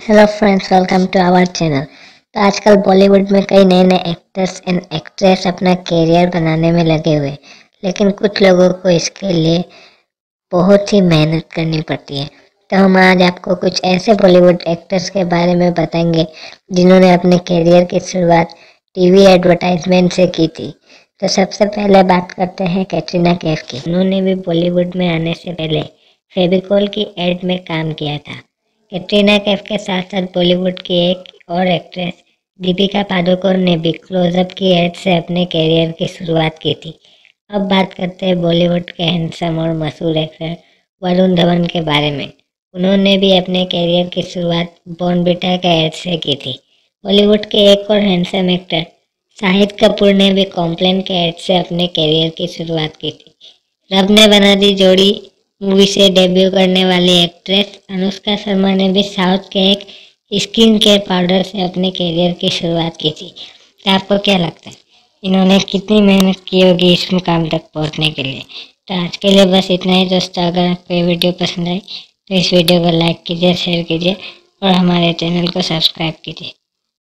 Hello friends welcome to our channel तो आजकल बॉलीवुड में कई नए नए एक्टर्स एंड एक्ट्रेस अपना कैरियर बनाने में लगे हुए लेकिन कुछ लोगों को इसके लिए बहुत ही मेहनत करनी पड़ती है। तो हम आज आपको कुछ ऐसे बॉलीवुड एक्टर्स के बारे में बताएँगे, जिन्होंने अपने कैरियर की शुरुआत टीवी एडवर्टाइजमेंट से की थी। तो सबसे पहले बात करते हैं कैटरीना कैफ की। उन्होंने भी बॉलीवुड में आने से पहले फेबिकोल की एड में काम किया था। कैटरीना कैफ के साथ साथ बॉलीवुड की एक और एक्ट्रेस दीपिका पादुकोण ने भी क्लोजअप की एड से अपने कैरियर की शुरुआत की थी। अब बात करते हैं बॉलीवुड के हैंडसम और मशहूर एक्टर वरुण धवन के बारे में। उन्होंने भी अपने कैरियर की शुरुआत बॉर्नबिटा के एड से की थी। बॉलीवुड के एक और हैंडसम एक्टर शाहिद कपूर ने भी कॉम्प्लेन के एड से अपने कैरियर की शुरुआत की थी। रब ने बना दी जोड़ी मूवी से डेब्यू करने वाली एक्ट्रेस अनुष्का शर्मा ने भी साउथ के एक स्किन केयर पाउडर से अपने करियर की शुरुआत की थी। तो आपको क्या लगता है? इन्होंने कितनी मेहनत की होगी इस मुकाम तक पहुँचने के लिए? तो आज के लिए बस इतना ही दोस्तों, अगर आपको ये वीडियो पसंद आई तो इस वीडियो को लाइक कीजिए शेयर कीजिए और हमारे चैनल को सब्सक्राइब कीजिए।